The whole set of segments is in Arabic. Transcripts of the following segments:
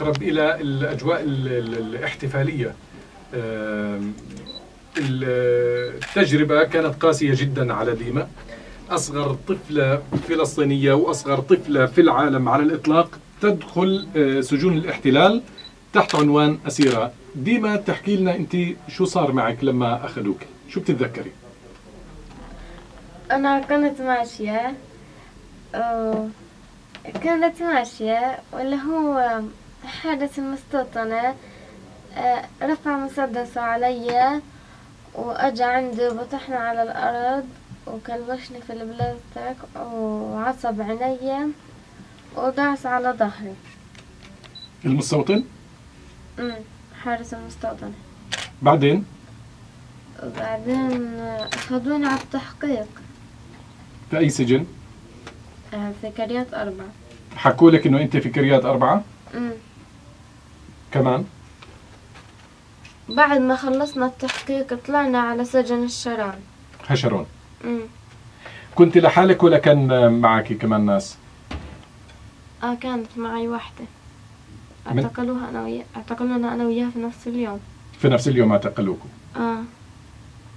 أقرب إلى الأجواء ال- ال- الاحتفالية. آم، التجربة كانت قاسية جدا على ديما. أصغر طفلة فلسطينية وأصغر طفلة في العالم على الإطلاق تدخل آه، سجون الاحتلال تحت عنوان أسيرة. ديما تحكي لنا أنت شو صار معك لما أخذوك؟ شو بتتذكري؟ أنا كنت ماشية. آه، كنت ماشية واللي هو حارس المستوطنة آه، رفع مسدسه علي وأجا عندي وبطحني على الأرض وكلبشني في البلاستيك وعصب عيني ودعس على ظهري. المستوطن؟ أمم، حارس المستوطنة. بعدين؟ وبعدين آه، أخذوني على التحقيق. في أي سجن؟ آه، في كريات أربعة. حكوا لك إنه أنت في كريات أربعة؟ أمم. كمان؟ بعد ما خلصنا التحقيق طلعنا على سجن الشران هشرون. أمم. كنت لحالك ولا كان معك كمان ناس؟ آه كانت معي واحدة من- أعتقلوها أنا ويا أعتقلونا أنا وياها في نفس اليوم. في نفس اليوم اعتقلوكم. آه.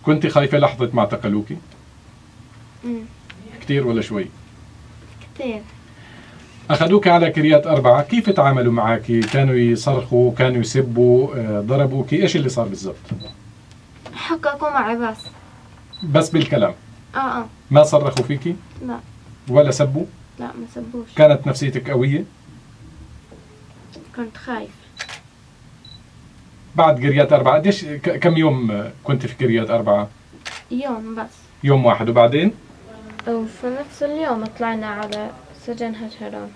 كنت خايفة لحظة ما اعتقلوكي؟ أمم. كثير ولا شوي؟ كتير. أخذوك على كريات أربعة. كيف تعاملوا معك كانوا يصرخوا كانوا يسبوا آه، ضربوك؟ إيش اللي صار بالضبط؟ حققوا معي بس بس بالكلام. آه آه. ما صرخوا فيكي لا. ولا سبوا؟ لا ما سبوش. كانت نفسيتك قوية؟ كنت خايف. بعد كريات أربعة قديش كم يوم آه، كنت في كريات أربعة؟ يوم بس. يوم واحد وبعدين؟ وفي نفس اليوم طلعنا على سجن هشران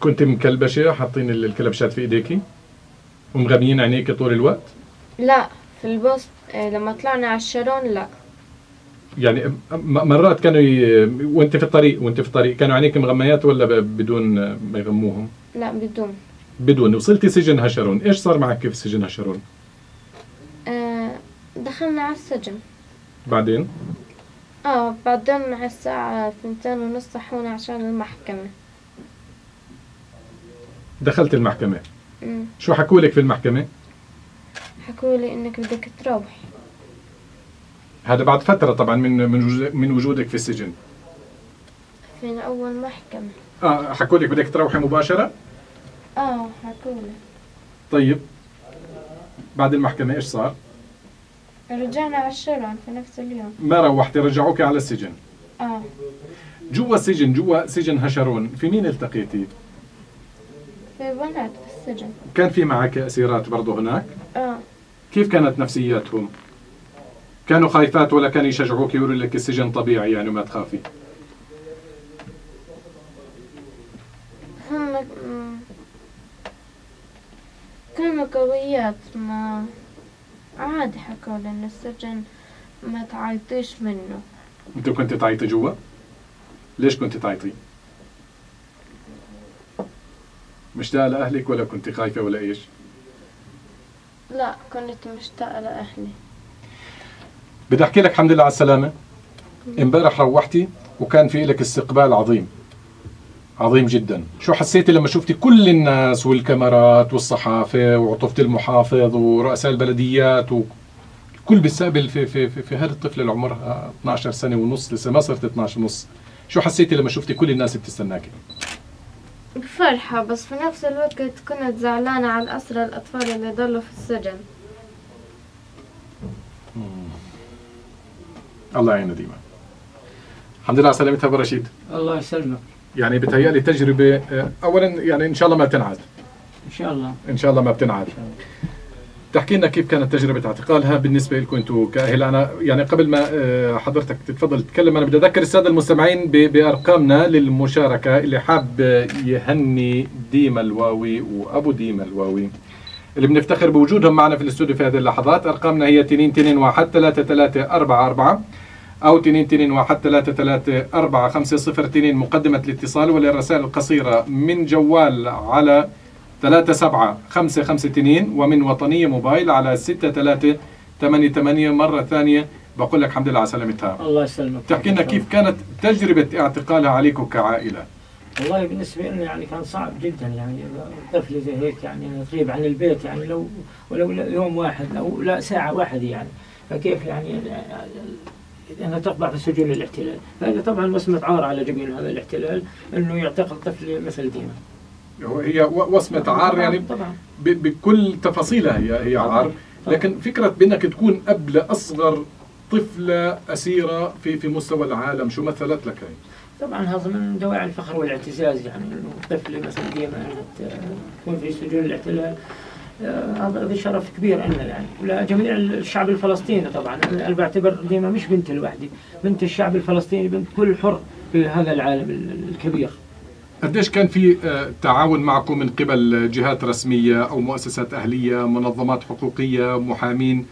كنت مكلبشة حاطين ال- الكلبشات في إيديكي ومغميين عينيك طول الوقت؟ لا في البوست آه، لما طلعنا على الشرون لا. يعني مرات كانوا ي... وأنت في الطريق وأنت في الطريق كانوا عينيك مغميات ولا بدون آه، ما يغموهم؟ لا بدون. بدون. وصلتي سجن هشرون إيش صار معك؟ في سجن هشرون آه دخلنا على السجن. بعدين؟ آه بعدين على الساعة ثنتين ونص صحونا عشان المحكمة. دخلت المحكمة. أمم. شو حكوا لك في المحكمة؟ حكوا لي إنك بدك تروح. هذا بعد فترة طبعا من من من وجودك في السجن. فين أول محكمة. آه حكوا لك بدك تروحي مباشرة؟ آه حكوا لي. طيب. بعد المحكمة إيش صار؟ رجعنا على الشرن في نفس اليوم. ما روحتي رجعوك على السجن. آه. جوا السجن جوا سجن هشرون. في مين التقيتي؟ في بنات في السجن. كان في معك أسيرات برضو هناك؟ آه. كيف كانت نفسياتهم؟ كانوا خايفات ولا كانوا يشجعوك يقولوا لك السجن طبيعي يعني ما تخافي؟ هم. كانوا قويات ما عادي حكوا لي ان السجن ما تعيطيش منه. أنت كنت تعيطي جوا؟ ليش كنت تعيطي؟ مشتاقة لأهلك ولا كنت خايفة ولا إيش؟ لا كنت مشتاقة لأهلي. بدي أحكي لك الحمد لله على السلامة. امبارح روحتي وكان في لك استقبال عظيم. عظيم جدا. شو حسيتي لما شفتي كل الناس والكاميرات والصحافة وعطفة المحافظ ورؤساء البلديات وكل بيستقبل في في في, في هذه الطفلة اللي عمرها 12 سنة ونص لسه ما صرت 12 ونص. شو حسيتي لما شفتي كل الناس بتستناكي بفرحة بس في نفس الوقت كنت زعلانة على الأسرى الأطفال اللي ضلوا في السجن. الله يعينه ديما. الحمد لله على سلامتها أبو رشيد. الله يسلمك. يعني بتهيألي تجربة آه، أولا يعني إن شاء الله ما بتنعاد. إن شاء الله. إن شاء الله ما بتنعاد. تحكي لنا كيف كانت تجربة اعتقالها بالنسبة لكم أنتم كأهل. أنا يعني قبل ما آه، حضرتك تتفضل تتكلم أنا بدي أذكر السادة المستمعين بأرقامنا للمشاركة اللي حاب يهني ديما الواوي وأبو ديما الواوي. اللي بنفتخر بوجودهم معنا في الاستوديو في هذه اللحظات. أرقامنا هي 221 3344 أو 221 مقدمة الاتصال وللرسائل القصيرة من جوال على 37552 ومن وطنية موبايل على 6388 مرة ثانية. بقول لك الحمد لله على سلامتها. الله يسلمك. تحكي لنا كيف كانت تجربة اعتقالها عليكم كعائلة؟ والله بالنسبة لنا يعني كان صعب جدا يعني طفل زي هيك يعني تغيب عن البيت يعني لو ولو يوم واحد أو لا ساعة واحدة يعني. فكيف يعني أنها تخضع في سجون الاحتلال. هذا طبعا وصمة عار على جبين هذا الاحتلال أنه يعتقل طفل مثل دينا هي و- وصمة عار يعني طبعا بكل تفاصيلها هي هي عار. لكن فكرة بأنك تكون أب لأصغر طفلة أسيرة في في مستوى العالم شو مثلت لك هي؟ طبعا هذا من دواعي الفخر والاعتزاز يعني إنه طفل مثلا ديما تكون في سجون الاحتلال. آه، هذا هذا شرف كبير لنا يعني ولجميع الشعب الفلسطيني طبعا. أنا بعتبر ديما مش بنتي لوحدي بنت الشعب الفلسطيني بنت كل حر في هذا العالم ال- الكبير. قديش كان في آه، تعاون معكم من قبل جهات رسمية أو مؤسسات أهلية منظمات حقوقية محامين؟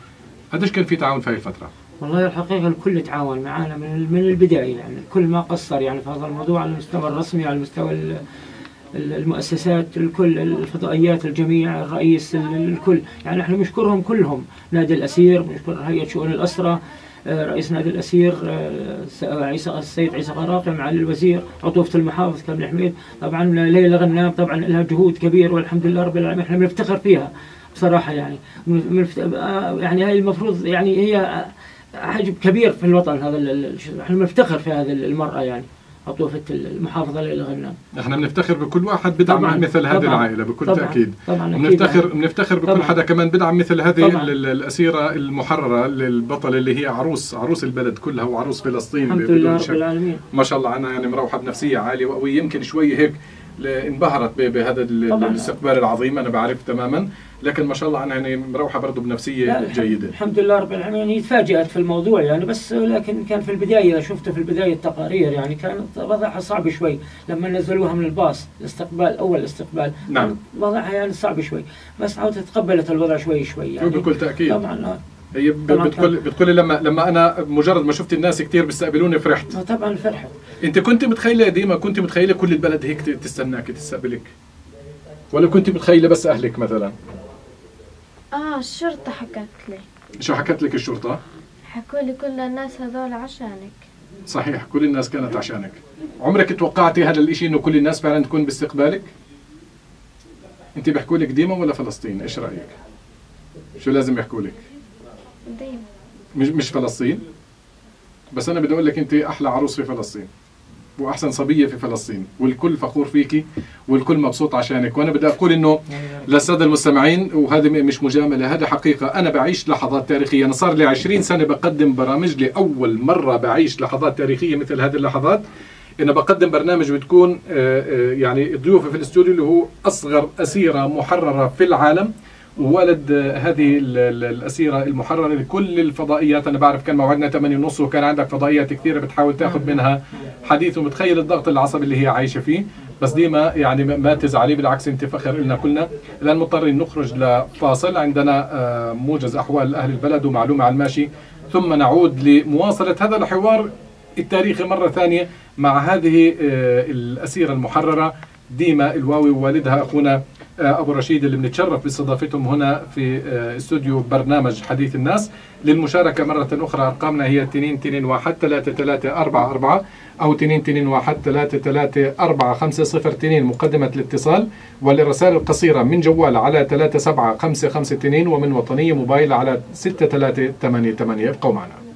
قديش كان في تعاون في هاي الفترة؟ والله الحقيقة الكل تعاون معنا من من البداية يعني الكل ما قصر يعني في هذا الموضوع على المستوى الرسمي على المستوى ال- ال- المؤسسات الكل الفضائيات الجميع الرئيس ال- الكل. يعني إحنا بنشكرهم كلهم. نادي الأسير بنشكر هيئة شؤون الأسرة آه، رئيس نادي الأسير آه، عيسى السيد عيسى غراقي معالي الوزير عطوفة المحافظ كامل حميد طبعا ليلى غنام طبعا لها جهود كبير والحمد لله رب العالمين. إحنا بنفتخر فيها بصراحة يعني. آه، يعني هاي المفروض يعني هي حجم كبير في الوطن هذا إحنا بنفتخر في هذه المرأة يعني. عطوفة المحافظة ليلى غنام إحنا بنفتخر بكل واحد بدعم طبعاً، مثل هذه طبعاً، العائلة بكل طبعاً، تأكيد طبعا أكيد بنفتخر يعني. بنفتخر بكل طبعاً. حدا كمان بدعم مثل هذه طبعاً. الأسيرة المحررة البطلة اللي هي عروس عروس البلد كلها وعروس فلسطين الحمد بدون لله رب شك. العالمين ما شاء الله عنها يعني مروحة بنفسية عالية وقوية يمكن شوي هيك انبهرت بهذا. الاستقبال العظيم أنا بعرف تماما لكن ما شاء الله عنها يعني مروحة برضه بنفسية جيدة. الحمد لله رب العالمين. هي تفاجأت في الموضوع يعني بس لكن كان في البداية شفته في البداية التقارير يعني كانت وضعها صعب شوي. لما نزلوها من الباص الاستقبال أول استقبال نعم. وضعها يعني صعب شوي. بس عاودت تقبلت الوضع شوي شوي يعني. بكل تأكيد. طبعا آه. هي بتقول بتقول لي لما لما أنا مجرد ما شفت الناس كثير بيستقبلوني فرحت. آه، طبعا فرحة أنت كنت متخيلة ديما كنت متخيلة كل البلد هيك تستناك تستقبلك؟ ولا كنت متخيلة بس أهلك مثلا؟ آه الشرطة حكت لي. شو حكت لك الشرطة؟ حكوا لي كل الناس هذول عشانك. صحيح كل الناس كانت عشانك. عمرك توقعتي هذا الإشي إنه كل الناس فعلا تكون باستقبالك؟ انت بيحكوا لك ديما ولا فلسطين؟ إيش رأيك؟ شو لازم يحكوا لك؟ ديما. مش مش فلسطين؟ بس أنا بدي أقول لك انت أحلى عروس في فلسطين. وأحسن صبية في فلسطين. والكل فخور فيكي والكل مبسوط عشانك. وأنا بدي أقول إنه للسادة المستمعين وهذه م- مش مجاملة هذا حقيقة. أنا بعيش لحظات تاريخية. أنا صار لي 20 سنة بقدم برامج لاول مرة بعيش لحظات تاريخية مثل هذه اللحظات. أنا بقدم برنامج بتكون آه، آه، يعني ضيوفي في الاستوديو اللي هو أصغر أسيرة محررة في العالم. وولد آه، هذه ال- ال- الأسيرة المحررة لكل الفضائيات. أنا بعرف كان موعدنا 8 ونص وكان عندك فضائيات كثيرة بتحاول تاخذ منها. حديث ومتخيل الضغط العصبي اللي هي عايشة فيه. بس ديما يعني ما- تزعلي بالعكس انت فخر لنا كلنا. الان مضطرين نخرج لفاصل. عندنا آه، موجز أحوال أهل البلد ومعلومة على الماشي. ثم نعود لمواصلة هذا الحوار التاريخي مرة ثانية مع هذه آه، الأسيرة المحررة ديما الواوي ووالدها أخونا أبو رشيد اللي بنتشرف باستضافتهم هنا في آه، استوديو برنامج حديث الناس. للمشاركة مرة أخرى أرقامنا هي 2 2 1 3 3 4 4 أو 2 2 1 3 3 4 5 0 2 مقدمة الاتصال وللرسائل القصيرة من جوال على 3 7 5 5 2 ومن وطنية موبايل على 6 3 8 8 ابقوا معنا.